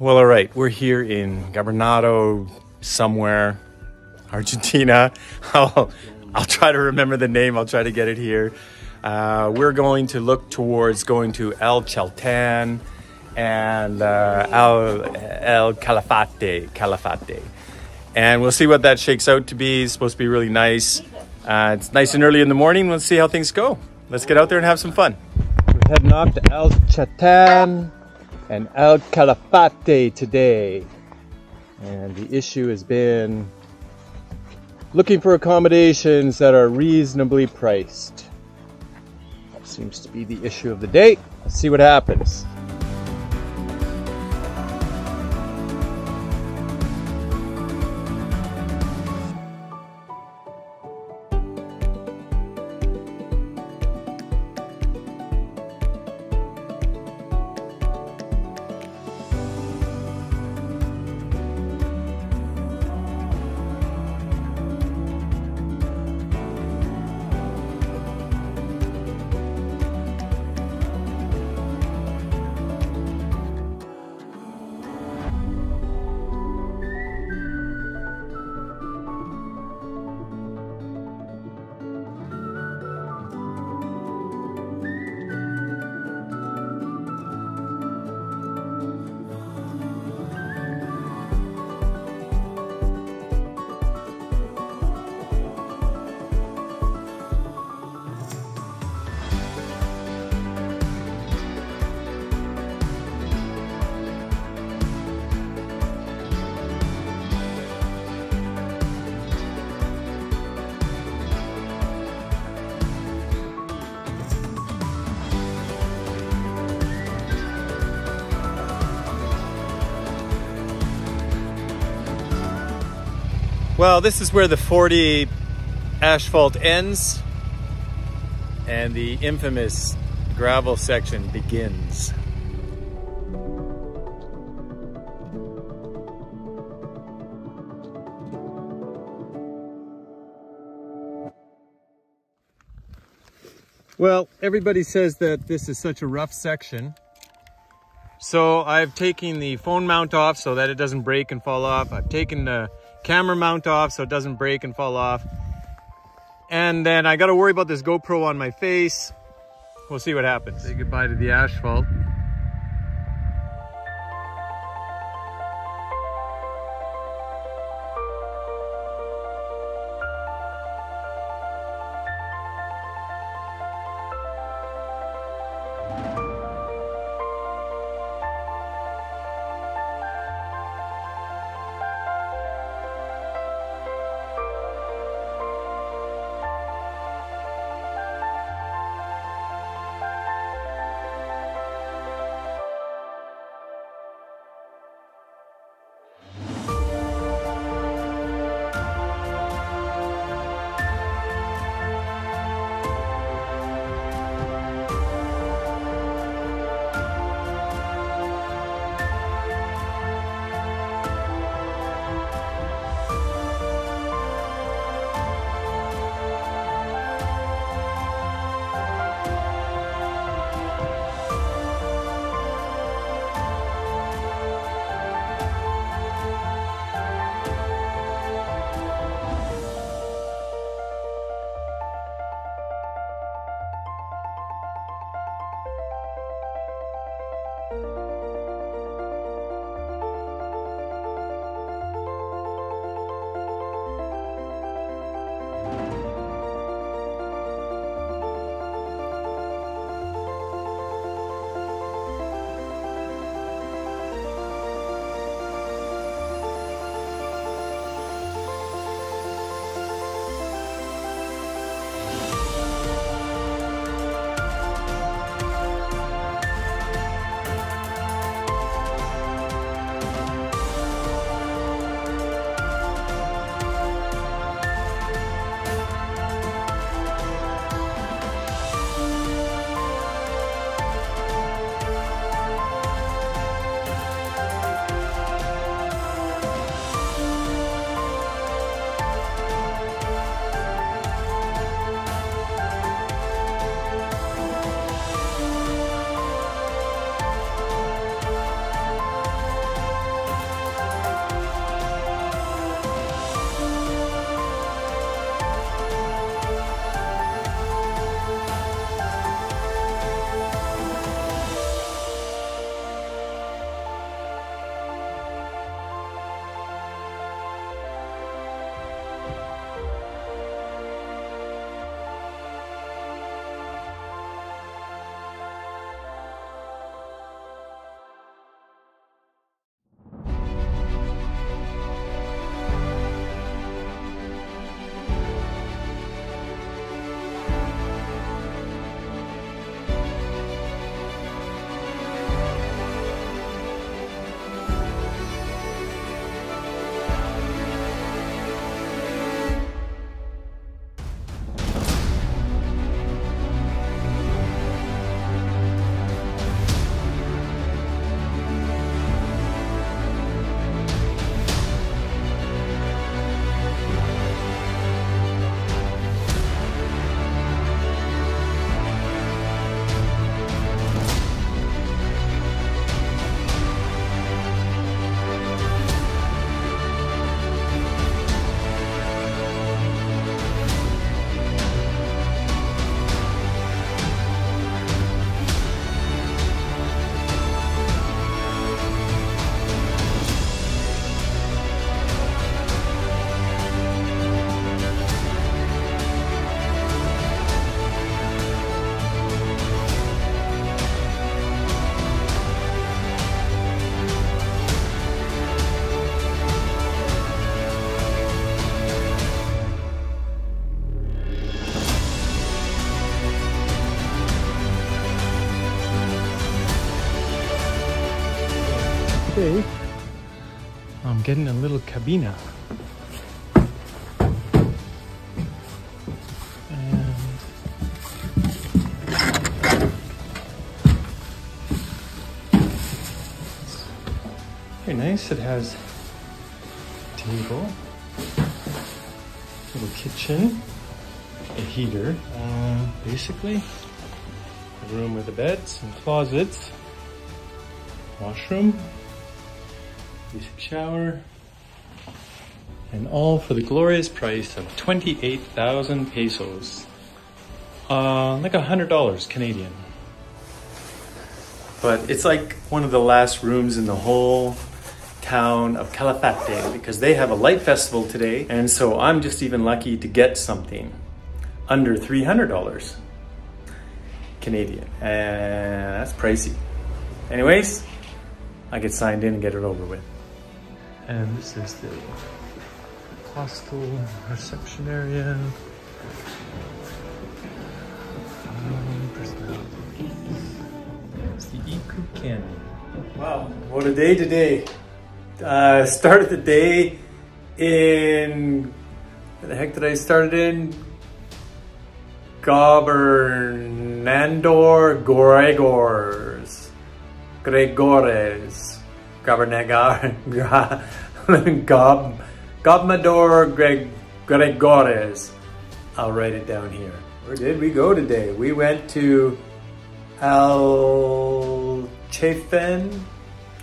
Well, all right, we're here in Gabernado, somewhere, Argentina. I'll, I'll try to remember the name, I'll try to get it here. Uh, we're going to look towards going to El Chaltén and uh, El, El Calafate, Calafate. And we'll see what that shakes out to be. It's supposed to be really nice. Uh, it's nice and early in the morning. Let's see how things go. Let's get out there and have some fun. We're heading off to El Chatan and El Calafate today. And the issue has been looking for accommodations that are reasonably priced. That seems to be the issue of the day. Let's see what happens. Well, this is where the 40 asphalt ends and the infamous gravel section begins. Well, everybody says that this is such a rough section. So I've taken the phone mount off so that it doesn't break and fall off. I've taken the camera mount off so it doesn't break and fall off. And then I got to worry about this GoPro on my face. We'll see what happens. Say goodbye to the asphalt. Stay. I'm getting a little cabina. Very nice. It has a table, little kitchen, a heater. Uh, basically, a room with a bed, some closets, washroom, basic shower, and all for the glorious price of 28,000 pesos. Uh, like a hundred dollars Canadian. But it's like one of the last rooms in the whole town of Calafate because they have a light festival today. And so I'm just even lucky to get something under $300 Canadian. And that's pricey. Anyways, I get signed in and get it over with. And this is the hostel reception area. Um, It's the Iku Canyon. Wow, what a day today. Uh, started the day in, where the heck did I start it in? Gobernador Gregors. Gregores. Gobernagar. Gob. Gobmador Greg, Gregores. I'll write it down here. Where did we go today? We went to Al Chafen,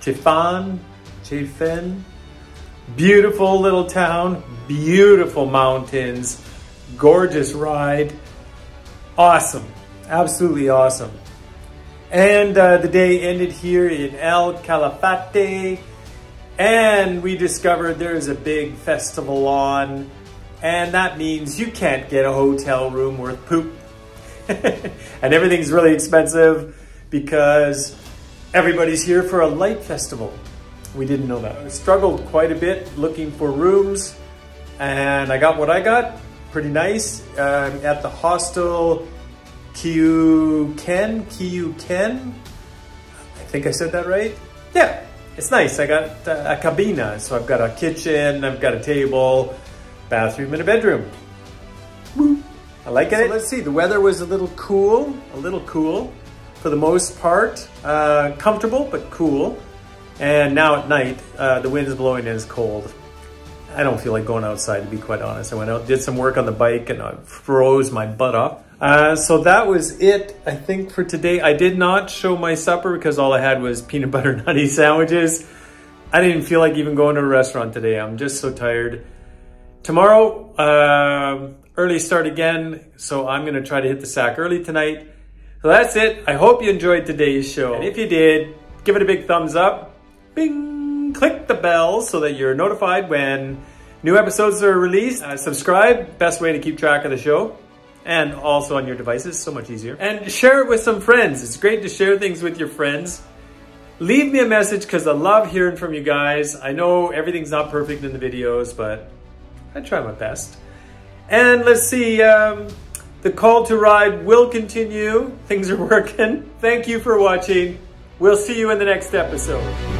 Chifan, Chafen. Beautiful little town, beautiful mountains, gorgeous ride. Awesome, absolutely awesome. And uh, the day ended here in El Calafate. And we discovered there is a big festival on. And that means you can't get a hotel room worth poop. and everything's really expensive because everybody's here for a light festival. We didn't know that. I struggled quite a bit looking for rooms and I got what I got. Pretty nice. Um, at the hostel Kiu Ken, Kiu Ken. I think I said that right. Yeah, it's nice. I got a cabina, so I've got a kitchen, I've got a table, bathroom, and a bedroom. I like it. So let's see, the weather was a little cool, a little cool for the most part. Uh, comfortable, but cool. And now at night, uh, the wind is blowing and it's cold. I don't feel like going outside, to be quite honest. I went out, did some work on the bike, and I froze my butt off. Uh, so that was it, I think, for today. I did not show my supper because all I had was peanut butter nutty sandwiches. I didn't feel like even going to a restaurant today. I'm just so tired. Tomorrow, uh, early start again, so I'm going to try to hit the sack early tonight. So that's it. I hope you enjoyed today's show. And if you did, give it a big thumbs up. Bing! Click the bell so that you're notified when new episodes are released. Uh, subscribe, best way to keep track of the show. And also on your devices, so much easier. And share it with some friends. It's great to share things with your friends. Leave me a message because I love hearing from you guys. I know everything's not perfect in the videos, but I try my best. And let's see, um, the call to ride will continue. Things are working. Thank you for watching. We'll see you in the next episode.